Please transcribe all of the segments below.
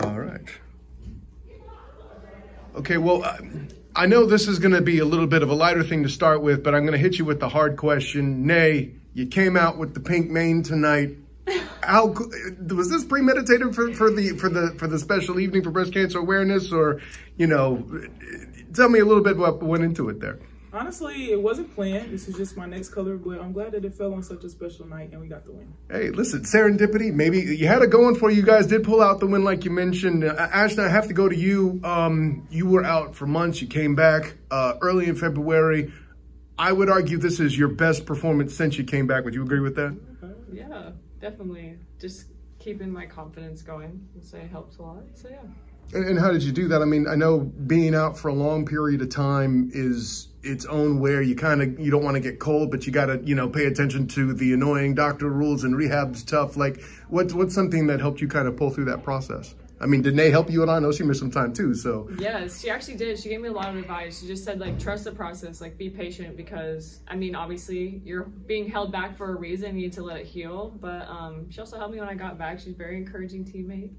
All right. Okay, well, I, know this is going to be a little bit of a lighter thing to start with, but I'm going to hit you with the hard question. Nay, you came out with the pink mane tonight. How was this premeditated for, for the for the for the special evening for breast cancer awareness, or you know, tell me a little bit what went into it there. Honestly, it wasn't planned. This is just my next color, but I'm glad that it fell on such a special night and we got the win. Hey, listen, serendipity. Maybe you had it going for you. guys did pull out the win, like you mentioned. Uh, Ashton, I have to go to you. Um, you were out for months. You came back uh, early in February. I would argue this is your best performance since you came back. Would you agree with that? Yeah, definitely. Just keeping my confidence going. I'd say helps a lot. So yeah. And, and how did you do that? I mean, I know being out for a long period of time is its own where you kind of you don't want to get cold, but you got to you know pay attention to the annoying doctor rules and rehab's tough. Like, what's what's something that helped you kind of pull through that process? I mean, did Nay help you all? I know she missed some time too, so. Yes, she actually did. She gave me a lot of advice. She just said, like, trust the process, like, be patient because, I mean, obviously, you're being held back for a reason. You need to let it heal. But um, she also helped me when I got back. She's a very encouraging teammate.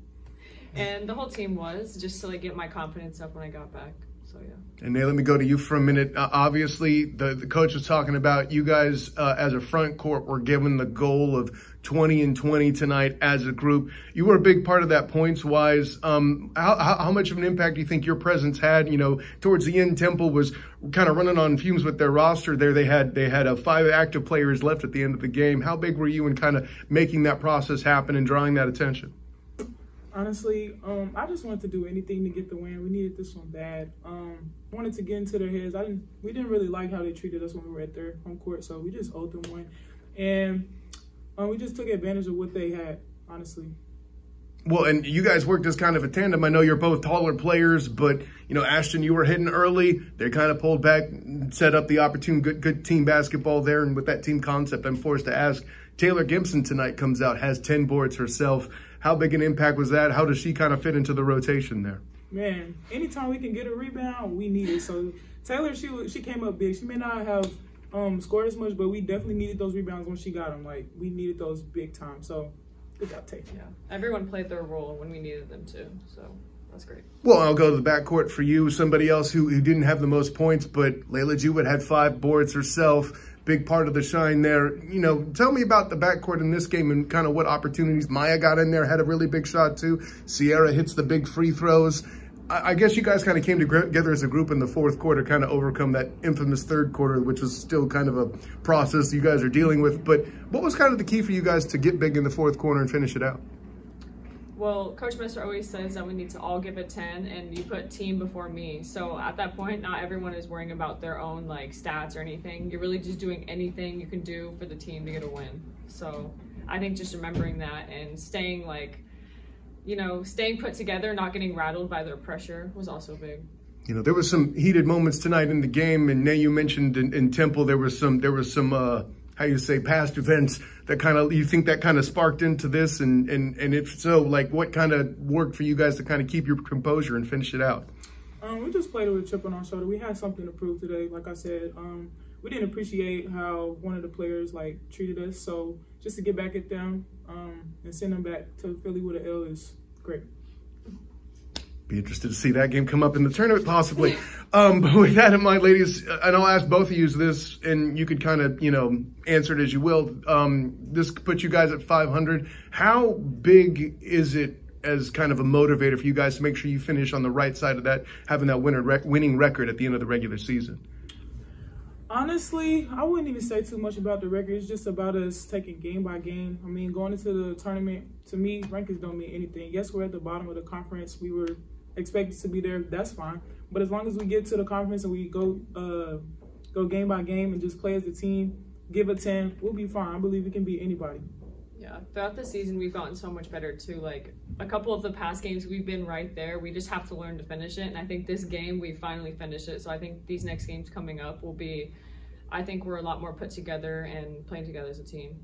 And the whole team was, just to, like, get my confidence up when I got back. So, yeah. And Nay, let me go to you for a minute. Uh, obviously, the, the coach was talking about you guys uh, as a front court were given the goal of 20 and 20 tonight as a group. You were a big part of that points wise. Um, how, how, much of an impact do you think your presence had? You know, towards the end, Temple was kind of running on fumes with their roster there. They had, they had uh, five active players left at the end of the game. How big were you in kind of making that process happen and drawing that attention? Honestly, um, I just wanted to do anything to get the win. We needed this one bad. Um, wanted to get into their heads. I didn't. We didn't really like how they treated us when we were at their home court, so we just owed them one, and um, we just took advantage of what they had. Honestly. Well, and you guys worked as kind of a tandem. I know you're both taller players, but you know, Ashton, you were hitting early. They kind of pulled back, set up the opportune, good, good team basketball there. And with that team concept, I'm forced to ask. Taylor Gibson tonight comes out, has 10 boards herself. How big an impact was that? How does she kind of fit into the rotation there? Man, anytime we can get a rebound, we need it. So Taylor, she she came up big. She may not have um, scored as much, but we definitely needed those rebounds when she got them. Like we needed those big time. So good job, Taylor. Yeah, everyone played their role when we needed them to. So that's great. Well, I'll go to the backcourt for you. Somebody else who, who didn't have the most points, but Layla Jewett had five boards herself big part of the shine there. You know, tell me about the backcourt in this game and kind of what opportunities Maya got in there, had a really big shot too. Sierra hits the big free throws. I, I guess you guys kind of came together as a group in the fourth quarter, kind of overcome that infamous third quarter, which was still kind of a process you guys are dealing with. But what was kind of the key for you guys to get big in the fourth quarter and finish it out? Well, Coach Messer always says that we need to all give a 10 and you put team before me. So at that point, not everyone is worrying about their own like stats or anything. You're really just doing anything you can do for the team to get a win. So I think just remembering that and staying like, you know, staying put together, not getting rattled by their pressure was also big. You know, there was some heated moments tonight in the game, and Nay, you mentioned in, in Temple there was some there was some uh, how you say past events that kind of you think that kind of sparked into this? And and and if so like what kind of worked for you guys to kind of keep your composure and finish it out? Um, we just played with a chip on our shoulder. We had something to prove today like i said. Um, we didn't appreciate how one of the players like treated us. So just to get back at them um, and send them back to philly with an l is great be interested to see that game come up in the tournament possibly. Um, but with that in mind, ladies, and I'll ask both of you this, and you could kind of, you know, answer it as you will. Um, this puts you guys at 500. How big is it as kind of a motivator for you guys to make sure you finish on the right side of that, having that winner rec- winning record at the end of the regular season? Honestly, I wouldn't even say too much about the record. It's just about us taking game by game. I mean, going into the tournament, to me, rankings don't mean anything. Yes, we're at the bottom of the conference. We were expected to be there, that's fine. But as long as we get to the conference and we go uh, go game by game and just play as a team, give a 10, we'll be fine. I believe it can beat anybody. Yeah, throughout the season, we've gotten so much better too. Like a couple of the past games, we've been right there. We just have to learn to finish it. And I think this game, we finally finished it. So I think these next games coming up will be, I think we're a lot more put together and playing together as a team.